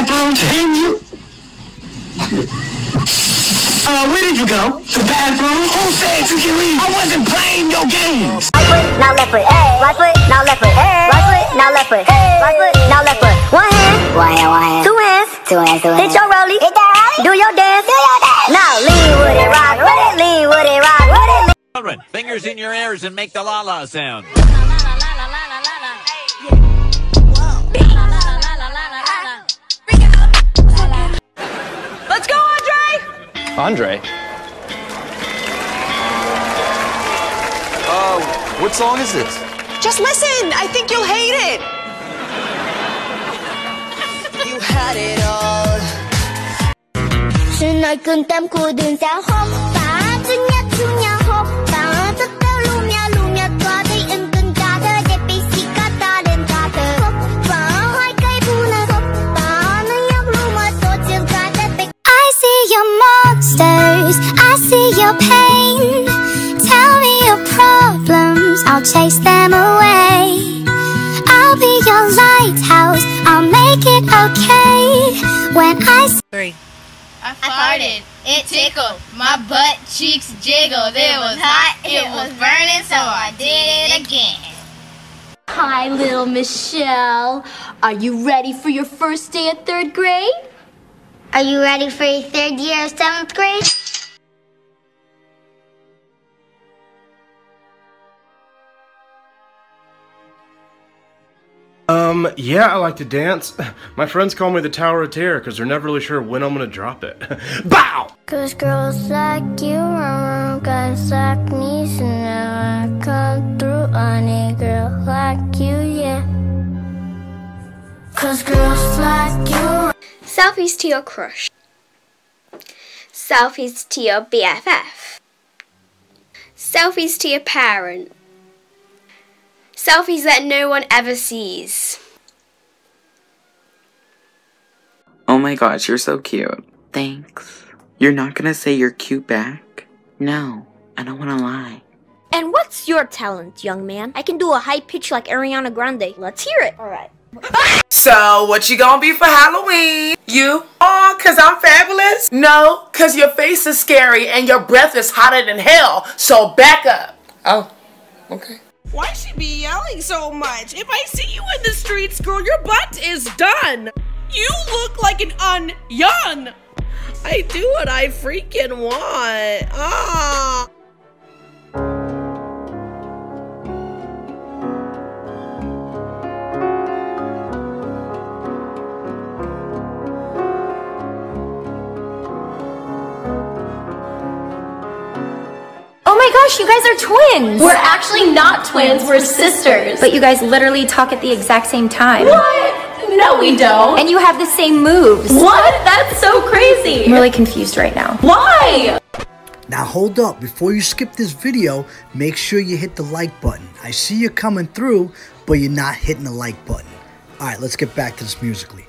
bathroom? Can you? Uh, where did you go? The bathroom? Who said you can leave? I wasn't playing your games. Right foot, now left foot. Hey. Right foot, now left foot. Hey. Right foot, now left foot. Hey. Right foot, now left foot. One hand. One hand, one hand. Two hands. Two hands, two hands. Hit your rollie. Hit that rollie. Do your dance. Do your dance. Now lean with it, rock with it. Lean with it, rock with it. Children, fingers in your ears and make the la la sound. Andre? Uh, what song is this? Just listen. I think you'll hate it. You had it all. Sự cơn tâm của đường sao hop I'll chase them away I'll be your lighthouse I'll make it okay When I Three. I farted. It tickled. My butt cheeks jiggled. It was hot. It was burning, so I did it again. Hi, little Michelle. Are you ready for your first day at third grade? Are you ready for your third year of seventh grade? Um, yeah, I like to dance. My friends call me the Tower of Terror because they're never really sure when I'm gonna drop it. Bow! Cause girls like you around guys like me So now I come through on a girl like you, yeah Cause girls like you Selfies to your crush. Selfies to your BFF. Selfies to your parent. Selfies that no one ever sees. Oh my gosh, you're so cute. Thanks. You're not gonna say you're cute back? No, I don't wanna lie. And what's your talent, young man? I can do a high pitch like Ariana Grande. Let's hear it. Alright. So, what you gonna be for Halloween? You? Oh, cause I'm fabulous? No, cause your face is scary and your breath is hotter than hell. So back up. Oh, okay. Why she be yelling so much? If I see you in the streets, girl, your butt is done. You look like an onion. I do what I freaking want. Ah. Gosh, you guys are twins! We're actually not twins, we're sisters. But you guys literally talk at the exact same time. What? No, we don't. And you have the same moves. what? That's so crazy. I'm really confused right now. Why? Now hold up, before you skip this video, make sure you hit the like button. I see you coming through, but you're not hitting the like button. Alright, let's get back to this musically.